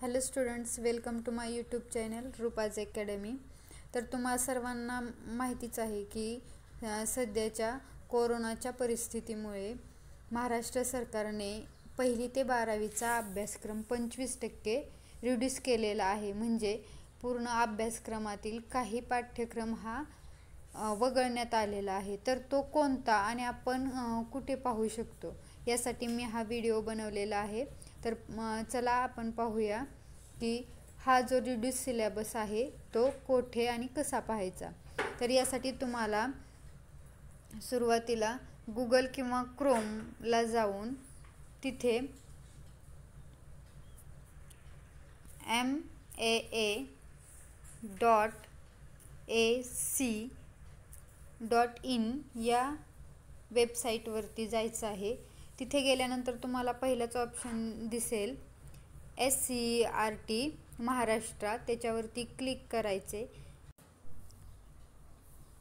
Hello students welcome to my YouTube channel Rupaj academy. तर तुम्हा सर्वांना माहितीच आहे की सध्याच्या कोरोनाच्या परिस्थितीमुळे महाराष्ट्र सरकारने पहिली ते बारावीचा अभ्यासक्रम पंचवीस टक्के रिड्यूस केलेला आहे. म्हणजे पूर्ण अभ्यासक्रमातील काही पाठ्यक्रम हा वगळण्यात आलेला आहे. तर तो कोणता आणि आपण कुठे पाहू शकतो? यासाठी मी हा व्हिडिओ बनवलेला आहे. तर चला आपण पाहूया की हा जो रिड्यूस सिलेबस आहे तो कोठे आणि कसा पाहायचा? तर यासाठी तुम्हाला सुरुवातीला गुगल किंवा क्रोमला जाऊन तिथे M A A dot A C dot in या वेबसाईटवरती जायचं आहे. तिथे गेल्यानंतर तुम्हाला पहिलाच ऑप्शन दिसेल. S C R T Maharashtra त्याच्यावरती क्लिक करायचे.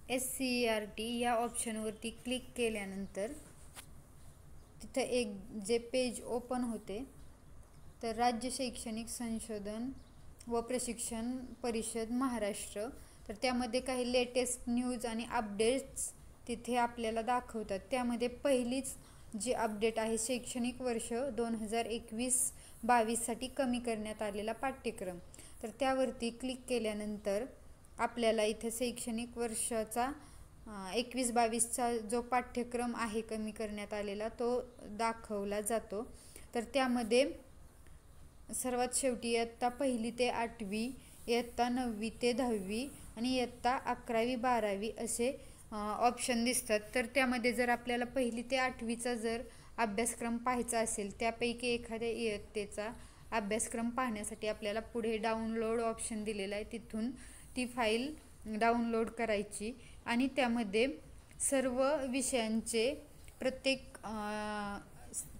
एस सी आर टी या ऑप्शनवरती क्लिक केल्यानंतर तिथं एक जे पेज ओपन होते तर राज्य शैक्षणिक संशोधन व प्रशिक्षण परिषद महाराष्ट्र. तर त्यामध्ये काही लेटेस्ट न्यूज आणि अपडेट्स तिथे आपल्याला दाखवतात. त्यामध्ये पहिलीच जे अपडेट आहे शैक्षणिक वर्ष दोन हजार एकवीस बावीससाठी कमी करण्यात आलेला पाठ्यक्रम. तर त्यावरती क्लिक केल्यानंतर आपल्याला इथं शैक्षणिक वर्षाचा एकवीस बावीसचा जो पाठ्यक्रम आहे कमी करण्यात आलेला तो दाखवला जातो. तर त्यामध्ये सर्वात शेवटी इयत्ता पहिली ते आठवी इयत्ता नववी ते दहावी आणि इयत्ता अकरावी बारावी असे ऑप्शन दिसतात. तर त्यामध्ये जर आपल्याला पहिली ते आठवीचा जर अभ्यासक्रम पाहायचा असेल त्यापैकी एखाद्या इयत्तेचा अभ्यासक्रम पाहण्यासाठी आपल्याला पुढे डाउनलोड ऑप्शन दिलेला आहे. तिथून ती फाईल डाउनलोड करायची आणि त्यामध्ये सर्व विषयांचे प्रत्येक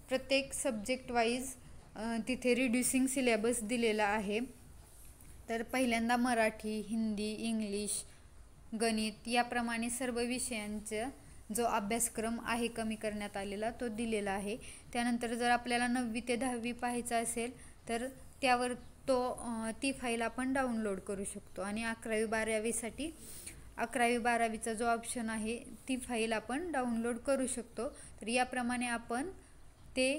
प्रत्येक सब्जेक्ट वाईज तिथे रिड्युसिंग सिलेबस दिलेला आहे. तर पहिल्यांदा मराठी हिंदी इंग्लिश गणित याप्रमाणे सर्व विषयांचं जो अभ्यासक्रम आहे कमी करण्यात आलेला तो दिलेला आहे. त्यानंतर जर आपल्याला नववी ते दहावी पाहायचं असेल तर त्यावर तो ती फाईल आपण डाउनलोड करू शकतो. आणि अकरावी बारावीसाठी अकरावी बारावीचा जो ऑप्शन आहे ती फाईल आपण डाउनलोड करू शकतो. तर याप्रमाणे आपण ते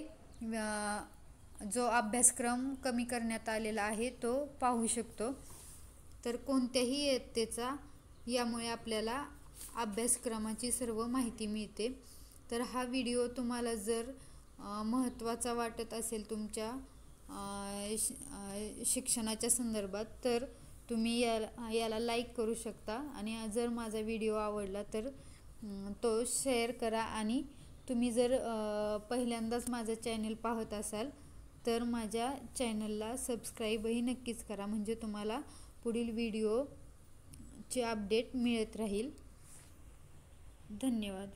जो अभ्यासक्रम कमी करण्यात आलेला आहे तो पाहू शकतो. तर कोणत्याही इयत्तेचा यामुळे आपल्याला अभ्यासक्रमाची सर्व माहिती मिळते. तर हा व्हिडिओ तुम्हाला जर महत्त्वाचा वाटत असेल तुमच्या शिक्षणाच्या संदर्भात तर तुम्ही याला याला लाईक करू शकता. आणि जर माझा व्हिडिओ आवडला तर तो शेअर करा. आणि तुम्ही जर पहिल्यांदाच माझं चॅनल पाहत असाल तर माझ्या चॅनलला सबस्क्राईबही नक्कीच करा. म्हणजे तुम्हाला पुढील व्हिडिओ चे अपडेट मिळत राहील. धन्यवाद.